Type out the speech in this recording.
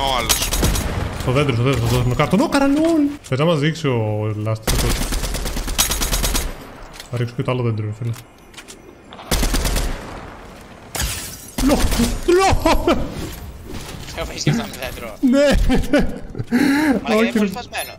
ο άλλος. Στο δέντρο, στο δέντρο, στο δέντρο. Κάτω, εδώ καρανόλ! Θες να μας δείξει ο Λάστης αυτός. Θα ρίξω και το άλλο δέντρο, φίλε. Λο! Λο! Έχω φύγει και αυτό με δέντρο. Ναι! Μα είναι Όχι, πολύ ρε.